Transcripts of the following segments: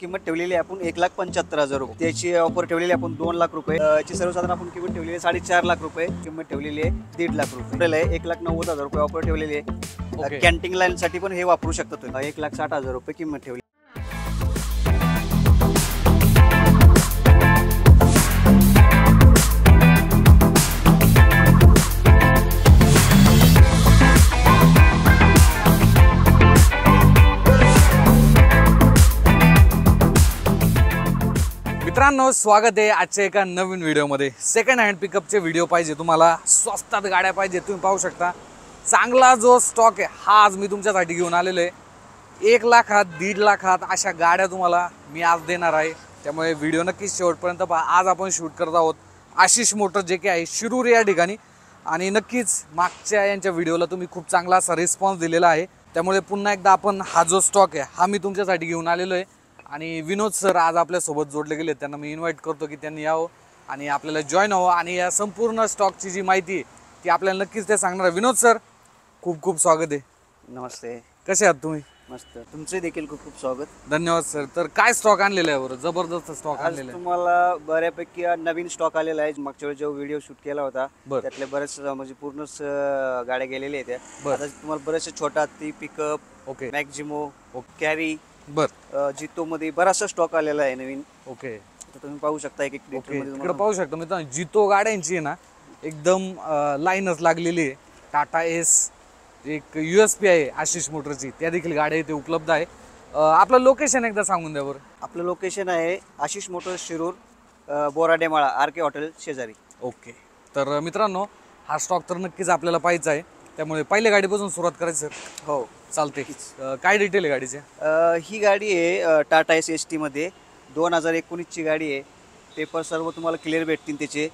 किंमत ठेवलेली आहे आपण एक लाख पंच्याहत्तर हजार रुपये. त्याची ऑफर ठेवलेली आपण दोन लाख रुपये. याची सर्वसाधारण आपण किंमत ठेवलेली आहे साडेचार लाख रुपये. किंमत ठेवलेली आहे दीड लाख रुपये. एक लाख नव्वद हजार रुपये ऑफर ठेवलेली. आहे. कॅन्टीन लाईन साठी पण हे वापरू शकता तुम्ही. एक लाख साठ हजार रुपये किंमत ठेवली मित्रांनो स्वागत आहे आजच्या एका नवीन व्हिडिओमध्ये. सेकंड हँड पिकअपचे व्हिडिओ पाहिजे तुम्हाला. स्वस्तात गाड्या पाहिजे तुम्ही पाहू शकता. चांगला जो स्टॉक आहे हा आज मी तुमच्यासाठी घेऊन आलेलो आहे. एक लाखात दीड लाखात अशा गाड्या तुम्हाला मी आज देणार आहे. त्यामुळे व्हिडिओ नक्कीच शेवटपर्यंत पहा. आज आपण शूट करत आहोत आशिष मोटर जे काही आहे शिरूर या ठिकाणी. आणि नक्कीच मागच्या यांच्या व्हिडिओला तुम्ही खूप चांगला असा रिस्पॉन्स दिलेला आहे. त्यामुळे पुन्हा एकदा आपण हा जो स्टॉक आहे हा मी तुमच्यासाठी घेऊन आलेलो आहे. आणि विनोद सर आज आपल्यासोबत जोडले गेले. त्यांना मी इन्व्हाइट करतो की त्यांनी यावं आणि आपल्याला जॉईन व्हावं. आणि या संपूर्ण स्टॉकची जी माहिती आहे ती आपल्याला नक्कीच ते सांगणार. आहे. विनोद सर खूप खूप स्वागत आहे. नमस्ते. कसे आहात तुम्ही? मस्त. तुमचे देखील खूप खूप स्वागत. धन्यवाद सर. तर काय स्टॉक आणलेला आहे बरं? जबरदस्त स्टॉक आज आणलेला आहे. तुम्हाला बऱ्यापैकी नवीन स्टॉक आलेला आहे. मागच्या वेळी जो व्हिडिओ शूट केला होता बर. त्यातले बरेच म्हणजे पूर्णच अं, गाड्या गेलेल्या आहेत बर. आता तुम्हाला बरेचसे छोटा हत्ती पिकअप ओके मॅक्झिमो कॅरी बर. जितो मध्ये बराचसा स्टॉक आलेला आहे नवीन. ओके. तर तुम्ही पाहू शकता एक एक ओके. मध्ये तिकडे तुम्हाला- पाहू शकतो. मित्रांनो जितो गाड्यांची आहे ना एकदम लाईनच लागलेली आहे. टाटा एस एक यू एस पी आहे आशिष मोटरची त्या देखील गाड्या इथे उपलब्ध आहे. अं, आपलं लोकेशन एकदा सांगून द्या बरं. आपलं लोकेशन आहे आशिष मोटर्स शिरूर अं, बोराडेमाळा आर के हॉटेल शेजारी. ओके. तर मित्रांनो हा स्टॉक तर नक्कीच आपल्याला पाहिजे आहे. त्यामुळे पहिल्या गाडीपासून सुरुवात करायची सर. हो. चालते अं, काय डिटेल आहे गाडीचे? अं, ही गाडी आहे अं, टाटा एस एस टीमध्ये दोन हजार एकोणीसची गाडी आहे. पेपर सर्व तुम्हाला क्लिअर भेटतील त्याचे.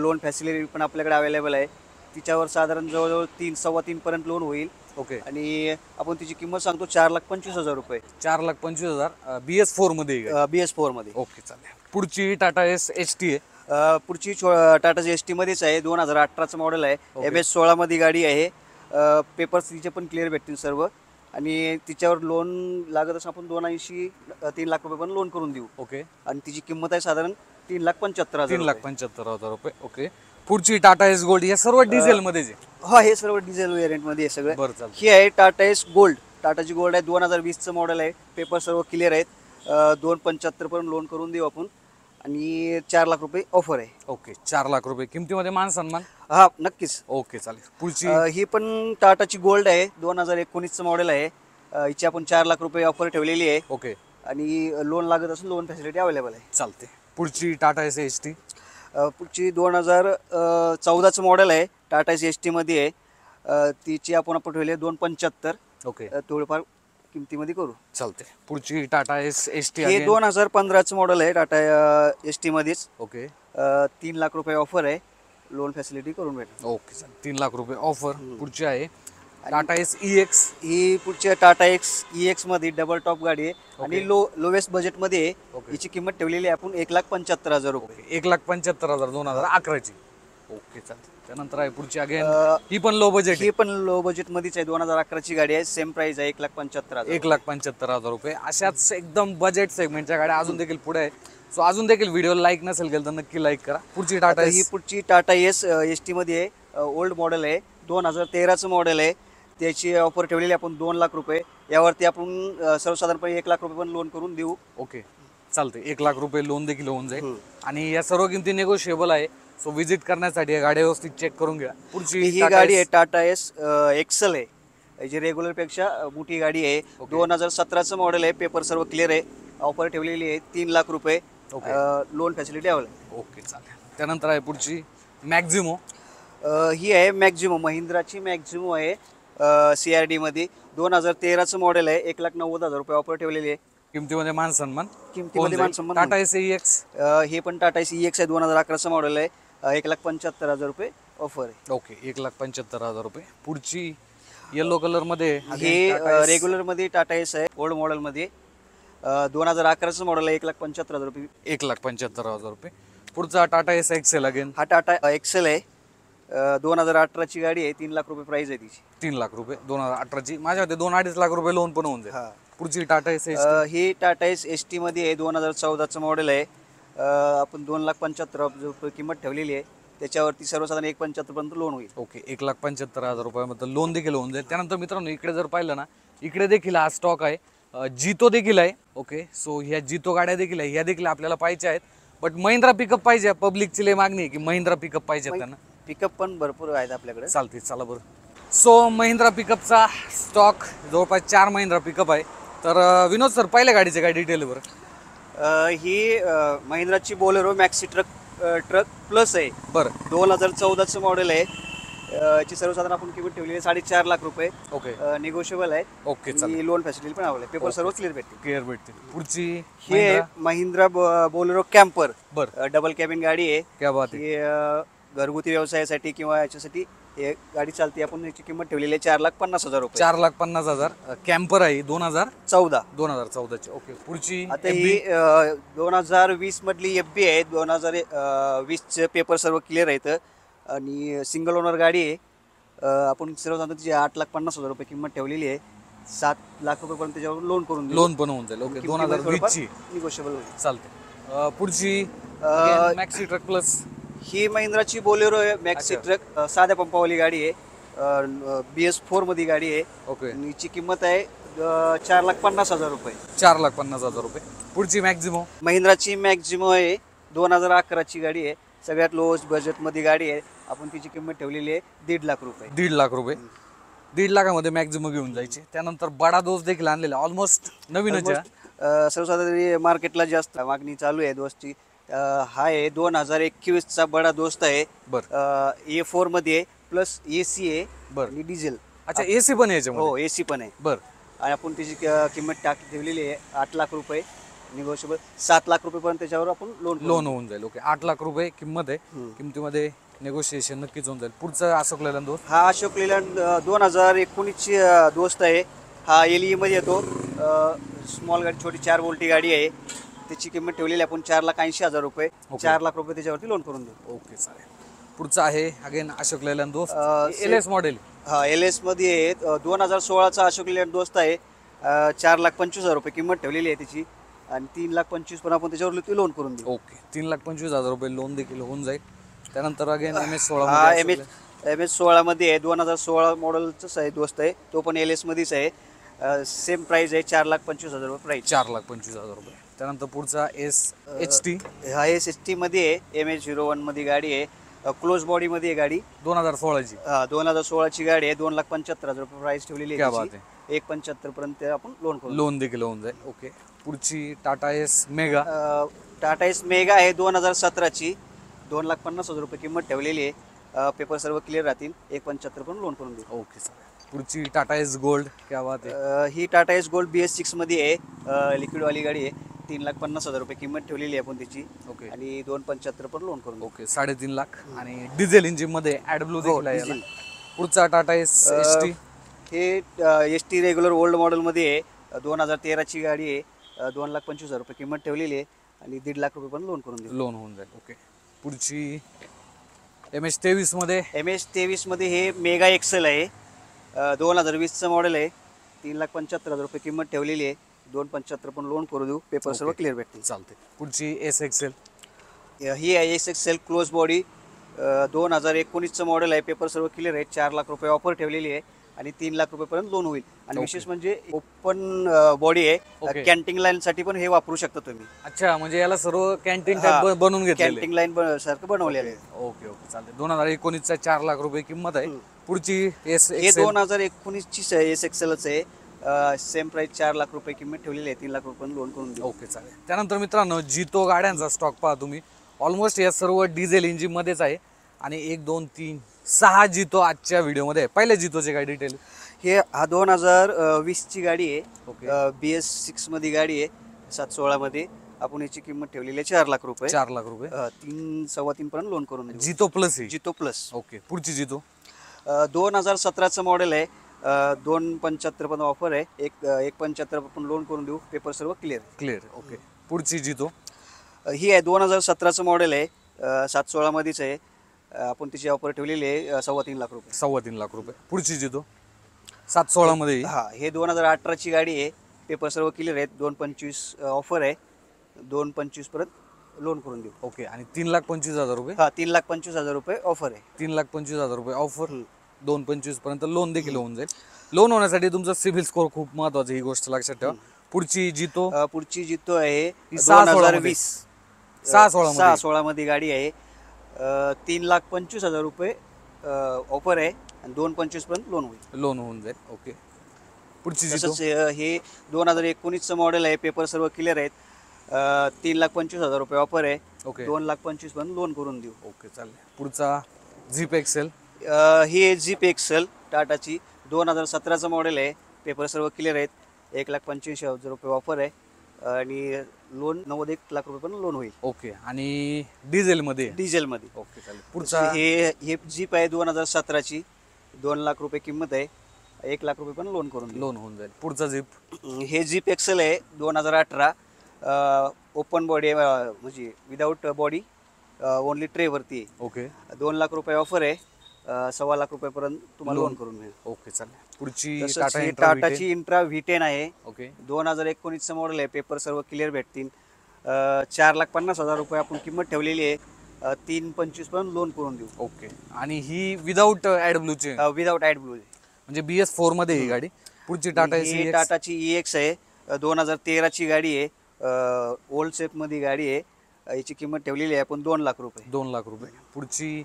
लोन फॅसिलिटी पण आपल्याकडे अवेलेबल आहे. तिच्यावर साधारण जवळजवळ तीन सव्वा तीनपर्यंत लोन होईल. ओके. आणि आपण तिची किंमत सांगतो चार लाख पंचवीस हजार रुपये. चार लाख पंचवीस हजार. बी एस फोरमध्ये आहे गाडी. बी एस फोरमध्ये ओके चालेल. पुढची टाटा एस एच टी आहे. पुढची छो- टाटा एस मध्येच आहे. दोन हजार अठराचं मॉडेल आहे. एम एस सोळामध्ये गाडी आहे. पेपर्स तिचे पण क्लिअर भेटतील सर्व. आणि तिच्यावर लोन लागत असं आपण दोन ऐंशी तीन लाख रुपये पण लोन करून देऊ. ओके. आणि तिची किंमत आहे साधारण तीन लाख पंच्याहत्तर हजार तीन लाख. पंच्याहत्तर हजार रुपये. ओके. पुढची टाटा एस गोल्ड या सर्व डिझेल मध्येच आहे. हा हे सर्व डिझेल व्हेरियंटमध्ये आहे सगळं. बरं ही आहे टाटा एस गोल्ड. टाटाची गोल्ड आहे दोन हजार वीसचं मॉडेल आहे. पेपर सर्व क्लिअर आहेत. दोन पंच्याहत्तर पर्यंत लोन करून देऊ आपण. आणि चार लाख रुपये ऑफर आहे. ओके चार लाख रुपये. किमतीमध्ये मान सन्मान? हा नक्कीच. ओके चालेल. पुढची? अ, ही पण टाटाची गोल्ड आहे दोन हजार एकोणीसचं मॉडेल आहे. अ, हिची आपण चार लाख रुपये ऑफर ठेवलेली आहे. ओके. आणि लोन लागत असेल लोन फॅसिलिटी अवेलेबल आहे. चालते पुढची टाटा एस एच टी? अ, पुढची दोन हजार चौदाचं मॉडेल आहे टाटा एस टीमध्ये आहे. अ, तिची आपण आपण ठेवली आहे दोन पंच्याहत्तर. ओके. थोडंफार किमतीमध्ये करू. चालते पुढची टाटा एस एच टी हे दोन हजार पंधराचं मॉडेल आहे टाटा एस टीमध्येच. ओके. तीन लाख रुपये ऑफर आहे. लोन फॅसिलिटी करून भेटेल. ओके चालेल. तीन लाख रुपये ऑफर पुढची आहे. टाटा एस ई एक्स ही पुढच्या टाटा एक्स ई एक्समध्ये डबल टॉप गाडी आहे. आणि लो लोवेस्ट बजेटमध्ये आहे Okay. हिची किंमत ठेवलेली आहे आपण एक लाख पंच्याहत्तर हजार रुपये. एक लाख पंच्याहत्तर हजार दोन हजार अकराची. ओके चालते त्यानंतर आहे पुढची अगेन अ, ही पण लो बजेट ही पण लो बजेट मध्येच आहे. दोन हजार अकराची गाडी आहे. सेम प्राइस आहे. एक लाख पंच्याहत्तर हजार एक लाख पंच्याहत्तर हजार रुपये. अशाच एकदम बजेट सेगमेंटच्या गाड्या अजून देखील पुढे आहे सो अजून देखील व्हिडिओ लाईक नसेल केलं तर नक्की लाईक करा. पुढची टाटा आता ही पुढची टाटा एस एस टी मध्ये आहे. ओल्ड मॉडेल आहे. दोन हजार तेराचं मॉडेल आहे. त्याची ऑफर ठेवलेली आहे आपण दोन लाख रुपये. यावरती आपण अ, सर्वसाधारणपणे एक लाख रुपये पण लोन करून देऊ. ओके चालते एक लाख रुपये लोन देखील होऊन जाईल. आणि या सर्व किमती नेगोशिएबल आहे. सो व्हिजिट करण्यासाठी या गाड्या व्यवस्थित चेक करून घ्या. पुढची ही टाटा गाडी आहे टाटा एस एक्सल आहे. जी रेग्युलरपेक्षा अ, मोठी गाडी आहे. दोन हजार सतराचं मॉडेल आहे पेपर सर्व क्लिअर आहे. ऑफर ठेवलेली आहे तीन लाख रुपये Okay. Loan facility available okay चालेल. त्यानंतर आहे पुढची मॅक्झिमो ही आहे मॅक्झिमो महिंद्राची मॅक्झिमो आहे सी आरमध्ये दोन हजार तेराचं मॉडेल आहे एक लाख नव्वद हजार रुपये ऑफर ठेवलेली आहे. किमतीमध्ये मान सन्मान. किमतीमध्ये मान सन्मान टाटा एस एक्स अ, हे पण टाटा सी एक्स आहे दोन हजार अकराचं मॉडेल आहे. एक लाख पंच्याहत्तर हजार रुपये ऑफर आहे. ओके एक लाख पंच्याहत्तर हजार रुपये. पुढची येलो कलरमध्ये हे रेग्युलरमध्ये टाटा एस आहे ओल्ड मॉडेल मध्ये. दोन हजार अकराचं मॉडेल आहे एक लाख पंच्याहत्तर हजार रुपये. एक लाख पंच्याहत्तर हजार रुपये. पुढचा टाटा एस एक्सेल अगेन. हा टाटा एक्सेल आहे. दोन हजार अठराची गाडी आहे तीन लाख रुपये प्राइस आहे तिची. तीन लाख रुपये दोन हजार अठराची. माझ्या मते दोन अडीच लाख रुपये लोन पण होऊन जाईल. हा. पुढची टाटा एस ही टाटा एस एस टीमध्ये आहे दोन हजार चौदाचं मॉडेल आहे. आपण दोन लाख पंच्याहत्तर हजार रुपये किंमत ठेवलेली आहे. त्याच्यावरती सर्वसाधारण एक पंच्याहत्तरपर्यंत लोन होईल. ओके एक लाख पंच्याहत्तर हजार रुपयामध्ये लोन देखील होऊन जाईल. त्यानंतर मित्रांनो इकडे जर पाहिलं ना इकडे देखील हा स्टॉक आहे. जितो देखील आहे. ओके सो ह्या जितो गाड्या देखील आहे. ह्या देखील आपल्याला पाहिजे आहेत. बट महिंद्रा पिकअप पाहिजे पब्लिकची लय मागणी आहे की महिंद्रा पिकअप पाहिजे त्यांना. पिकअप पण भरपूर आहेत आपल्याकडे. चालते चला बरं. सो महिंद्रा पिकअपचा स्टॉक जवळपास चार महिंद्रा पिकअप आहे. तर विनोद सर पहिल्या गाडीचे काय डिटेल बरं? ही महिंद्राची Bolero maxi truck truck plus आहे. बरं. दोन हजार चौदाचं मॉडेल आहे. याची सर्वसाधारण आपण किंमत ठेवलेली आहे साडेचार लाख रुपये. ओके. निगोशिएबल आहे. ओके आणि लोन फॅसिलिटी पण अवेलेबल पेपर सर्व क्लिअर भेटतील. क्लिअर भेटते पुढची ही महिंद्रा? बोलेरो कॅम्पर बरं. डबल कॅबिन गाडी आहे. घरगुती व्यवसायासाठी किंवा याच्यासाठी हे गाडी चालते आपण याची किंमत ठेवलेली आहे चार लाख पन्नास हजार रुपये. चार लाख पन्नास हजार. कॅम्पर आहे दोन हजार. चौदा. दोन हजार चौदाची. ओके पुढची आता ही दोन हजार वीस मधली एफ बी आहे दोन हजार वीसचे पेपर सर्व क्लिअर आहेत. आणि सिंगल ओनर गाडी आहे. अ, आपण सर्व जाणतो तिची आठ लाख पन्नास हजार रुपये किंमत ठेवलेली आहे. सात लाख रुपयेपर्यंत त्याच्यावर लोन करून. लोन पण होऊन जाईल. ओके दोन हजार वीसची. होईल. चालते पुढची मॅक्सी ट्रक प्लस ही महिंद्राची बोलेरो आहे मॅक्सी. ट्रक अ, साध्या पंपावाली गाडी आहे बी एस फोरमध्ये गाडी आहे. ओके. आणि हिची किंमत आहे अ, चार लाख पन्नास हजार रुपये. चार लाख पन्नास हजार रुपये. पुढची मॅक्झिमो महिंद्राची मॅक्झिमो आहे दोन हजार अकराची गाडी आहे. सगळ्यात लोएस्ट बजेटमध्ये गाडी आहे. आपण तिची किंमत ठेवलेली आहे दीड लाख रुपये. दीड लाख रुपये. दीड लाखामध्ये मॅक्झिमो घेऊन जायचे. त्यानंतर बडा दोस देखील आणलेला ऑलमोस्ट नवीनच आहे. अ, सर्वसाधारण मार्केटला जास्त मागणी चालू आहे अ, हा आहे दोन हजार एकवीसचा बडा दोस्त आहे. बरं. ए फोरमध्ये आहे प्लस ए सी आहे बरं. डिझेल अच्छा ए सी पण आहे हो ए सी पण आहे. बरं. आणि आपण त्याची किंमत टाक ठेवलेली आहे आठ लाख रुपये. निगोशिएबल सात लाख रुपयेपर्यंत त्याच्यावर आपण लोन लोन होऊन जाईल. ओके आठ लाख रुपये किंमत आहे. किमतीमध्ये नेगोशिएशन नक्कीच होऊन जाईल. पुढचं अशोक लेलंद दोस्त हा अशोक लेलँड दोन हजार एकोणीसची दोस्त आहे. हा एलमध्ये येतो. स्मॉल गाडी छोटी चार बोल्टी गाडी आहे. त्याची किंमत ठेवलेली आहे. आपण चार लाख ऐंशी हजार रुपये Okay. चार लाख रुपये त्याच्यावरती लोन करून देऊ. ओके चालेल. पुढचं आहे again Ashok Leyland Dost. L S model हा एल एसमध्ये आहे दोन हजार सोळाचा अशोक लेलँड दोस्त आहे. अ, चार लाख पंचवीस हजार रुपये किंमत ठेवलेली आहे त्याची. आणि तीन लाख पंचवीस पण आपण त्याच्यावर लोन करून देऊ. ओके तीन लाख पंचवीस हजार रुपये लोन देखील होऊन जाईल. त्यानंतर अगेन एम एस हा सोळा एम एच एम एच सोळामध्ये आहे. दोन हजार सोळा मॉडेलचाच आहे दोस्त आहे. तो पण एल एसमध्येच आहे. सेम प्राईज आहे. चार लाख पंचवीस हजार रुपये प्राईज चार लाख पंचवीस हजार रुपये. त्यानंतर पुढचा एस एच टी. हा एस एस टीमध्ये आहे. एम एच झिरो वनमध्ये गाडी आहे. क्लोज बॉडीमध्ये आहे गाडी. दोन हजार सोळाची. दोन हजार सोळाची गाडी आहे. दोन लाख पंच्याहत्तर हजार रुपये प्राईस ठेवलेली क्या आहे. एक पंच्याहत्तर पर्यंत आपण लोन लोन देखील होऊन जाईल. ओके पुढची Tata ace mega Tata ace mega आहे दोन हजार सतराची. दोन लाख पन्नास हजार रुपये किंमत ठेवलेली आहे. पेपर सर्व क्लिअर राहतील. एक पंच्याहत्तर पण लोन करून देऊ. ओके चालेल पुढची टाटा एस गोल्ड क्या बात आहे. ही Tata ace gold B S सिक्समध्ये आहे. लिक्विडवाली गाडी आहे. तीन लाख पन्नास हजार रुपये किंमत ठेवलेली आहे आपण त्याची ओके. आणि दोन पंच्याहत्तर पण लोन करून ओके साडेतीन लाख. आणि डिझेल इंजिनमध्ये ऍडब्ल्यू देखील आहे याला. डिझेल. पुढचा टाटा एस एस टी हे एस टी रेग्युलर ओल्ड मॉडेलमध्ये आहे. दोन हजार तेराची गाडी आहे. अ, दोन लाख पंचवीस हजार रुपये किंमत ठेवलेली आहे. आणि दीड लाख रुपये पण लोन करून देऊ लोन होऊन जाईल. ओके. पुढची एम एच तेवीसमध्ये? एम एस तेवीसमध्ये हे मेगा एक्सेल आहे. दोन हजार वीसचं मॉडेल आहे. तीन लाख पंच्याहत्तर हजार रुपये किंमत ठेवलेली आहे. दोन पंच्याहत्तर पण लोन करू देऊ. पेपर सर्व. क्लिअर भेटतील. चालते पुढची एस एक्सेल ही आहे एस एक्सेल क्लोज बॉडी दोन हजार एकोणीसचं मॉडेल आहे. पेपर सर्व क्लिअर आहे. चार लाख रुपये ऑफर ठेवलेली आहे आणि तीन लाख रुपयेपर्यंत लोन होईल. आणि. विशेष म्हणजे ओपन बॉडी आहे. कॅन्टीन लाईन साठी पण हे वापरू शकता तुम्ही. अच्छा म्हणजे याला सर्व कॅन्टीन बनवून घेतलेले. कॅन्टीन लाईन सारखं बनवलेलं आहे. ओके ओके चालते दोन हजार एकोणीसचा चार लाख रुपये किंमत आहे. पुढची एस हे दोन हजार एकोणीसची एस एक्सेलच आहे. सेम प्राइस चार लाख रुपये किंमत ठेवलेली आहे. तीन लाख रुपये लोन करून देऊ. ओके चालेल. त्यानंतर मित्रांनो जितो गाड्यांचा स्टॉक पहा तुम्ही. ऑलमोस्ट या सर्व डिझेल इंजिन मध्येच आहे. आणि एक दोन तीन सहा जितो आजच्या व्हिडिओमध्ये आहे. पहिल्या जितोचे काय डिटेल हे हा दोन हजार वीसची गाडी. आहे. बी एस सिक्समध्ये गाडी आहे. सात सोळामध्ये आपण याची किंमत ठेवलेली आहे चार लाख रुपये. चार लाख रुपये. अ, तीन सव्वा तीन पर्यंत लोन करून देऊ. जितो प्लस आहे. जितो प्लस ओके पुढची जितो? दोन हजार सतराचं मॉडेल आहे. दोन पंच्याहत्तर पण ऑफर आहे. एक एक पंच्याहत्तर पण लोन करून देऊ. पेपर सर्व क्लिअर क्लिअर ओके पुढची जितो ही आहे. दोन हजार सतराचं मॉडेल आहे. सात सोळामध्येच आहे. आपण तिची ऑफर ठेवलेली आहे. सव्वा तीन लाख रुपये. सव्वा तीन लाख रुपये. पुढची जितो सात सोळा मध्ये हा? हे दोन हजार अठराची गाडी आहे. पेपर सर्व क्लिअर आहेत. दोन पंचवीस ऑफर आहे. दोन पंचवीसपर्यंत लोन करून देऊ. ओके आणि तीन लाख पंचवीस हजार रुपये? हा तीन लाख पंचवीस हजार रुपये ऑफर आहे. तीन लाख पंचवीस हजार रुपये ऑफर दोन पंचवीसपर्यंत लोन देखील होऊन जाईल. लोन होण्यासाठी तुमचा सिबिल स्कोअर खूप महत्त्वाचा ही गोष्ट लक्षात ठेवा. पुढची जितो अ, पुढची जितो आहे ही सहा दोन हजार सोळामध्ये. वीस. सहा सोळामध्ये. सहा सोळामध्ये गाडी आहे. अ, तीन लाख पंचवीस हजार रुपये ऑफर आहे आणि दोन पंचवीसपर्यंत लोन होईल. लोन होऊन जाईल. ओके पुढची जितो तसंच अ, हे दोन हजार एकोणीसचं मॉडेल आहे पेपर सर्व क्लिअर आहेत. अ, तीन लाख पंचवीस हजार रुपये ऑफर आहे. ओके दोन लाख पंचवीसपर्यंत लोन करून देऊ. ओके चालेल. पुढचा झिप एक्सेल ही आहे जीप एक्सल टाटाची दोन हजार सतराचं मॉडेल आहे. पेपर सर्व क्लिअर आहेत. एक लाख पंच्याऐंशी हजार रुपये ऑफर आहे. आणि लोन नव्वद एक लाख रुपये पण लोन होईल. ओके. आणि डिझेलमध्ये डिझेलमध्ये ओके चालेल. पुढचा? हे हे जीप आहे दोन हजार सतराची. दोन लाख रुपये किंमत आहे. एक लाख रुपये पण लोन करून लोन होऊन जाईल. पुढचा झिप हे जीप एक्सेल आहे दोन हजार अठरा. ओपन बॉडी म्हणजे विदाऊट बॉडी ओनली ट्रेवरती आहे. ओके. दोन लाख रुपये ऑफर आहे. अ, सव्वा लाख रुपयापर्यंत तुम्हाला लोन. करून मिळेल. ओके चालेल. पुढची तसंच टाटा ही इंट्रा टाटाची इंट्रा व्ही टेन आहे. ओके. दोन हजार एकोणीसचं मॉडेल आहे. पेपर सर्व क्लिअर भेटतील. अ, चार लाख पन्नास हजार रुपये आपण किंमत ठेवलेली आहे. अ, तीन पंचवीसपर्यंत लोन करून देऊ. ओके. आणि ही विदाऊट ऍड ब्लूची विदाऊट ॲड ब्लू म्हणजे बी एस फोरमध्ये ही गाडी. पुढची टाटा ही एसी टाटाची ई एक्स आहे. दोन हजार तेराची गाडी आहे. ओल्ड शेपमध्ये गाडी आहे. अ, याची किंमत ठेवलेली आहे आपण दोन लाख रुपये. दोन लाख रुपये. पुढची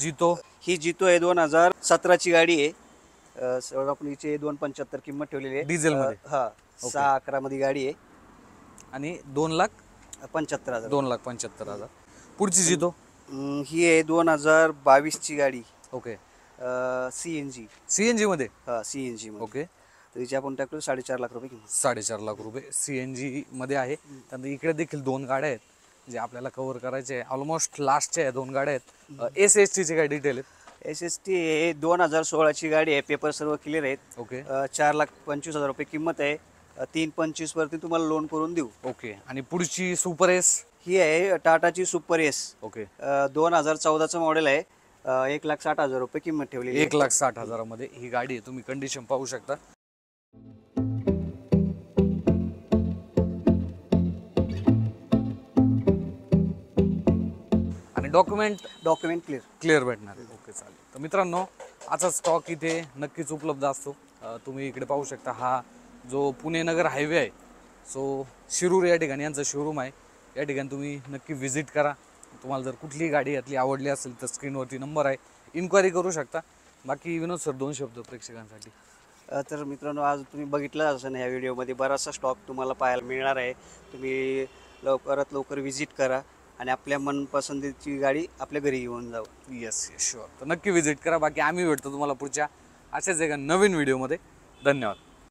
जितो? ही जितो आहे दोन हजार सतराची गाडी आहे. सर्व आपण हिची दोन पंच्याहत्तर किंमत ठेवलेली आहे? अ, हा सहा अकरा मध्ये गाडी आहे. आणि दोन लाख? पंच्याहत्तर हजार. दोन लाख पंच्याहत्तर हजार. पुढची जितो? ही आहे दोन हजार बावीसची गाडी. Okay C N G CNG मध्ये? हा सी एन जी ओके तर हिची आपण टाकलो साडेचार लाख रुपये किंमत. साडेचार लाख रुपये सीएनजी मध्ये आहे. त्यानंतर इकडे देखील दोन गाड्या आहेत. जे आपल्याला कव्हर करायचे आहे. ऑलमोस्ट लास्टच्या आहे दोन गाड्या आहेत. एस एस टीचे काय डिटेल आहेत? एस एस टी हे दोन हजार सोळाची गाडी आहे. पेपर सर्व क्लिअर आहेत. ओके चार लाख पंचवीस हजार रुपये किंमत आहे. तीन पंचवीस वरती तुम्हाला लोन करून देऊ. ओके आणि पुढची सुपर एस ही आहे टाटाची सुपर एस ओके दोन हजार चौदाचं मॉडेल आहे. एक लाख साठ हजार रुपये किंमत ठेवलेली आहे. एक लाख साठ हजारामध्ये ही गाडी आहे. तुम्ही कंडिशन पाहू शकता. डॉक्युमेंट डॉक्युमेंट क्लिअर क्लिअर भेटणार आहे. ओके चालेल. तर मित्रांनो आजचा स्टॉक इथे नक्कीच उपलब्ध असतो. अं, तुम्ही इकडे पाहू शकता हा जो पुणे नगर हायवे आहे सो शिरूर या ठिकाणी यांचं शोरूम आहे. या ठिकाणी तुम्ही नक्की व्हिजिट करा. तुम्हाला जर कुठलीही गाडी यातली आवडली असेल तर स्क्रीनवरती नंबर आहे. इन्क्वायरी करू शकता. बाकी विनोद सर दोन शब्द प्रेक्षकांसाठी. अ, तर मित्रांनो आज तुम्ही बघितलं असेल ह्या व्हिडिओमध्ये बराचसा स्टॉक तुम्हाला पाहायला मिळणार आहे. तुम्ही लवकरात लवकर व्हिजिट करा. आणि आपल्या मनपसंतीची गाडी आपल्या घरी घेऊन जाऊ. येस येस शुअर तर नक्की व्हिजिट करा. बाकी आम्ही भेटतो तुम्हाला पुढच्या अशाच एका नवीन व्हिडिओमध्ये धन्यवाद.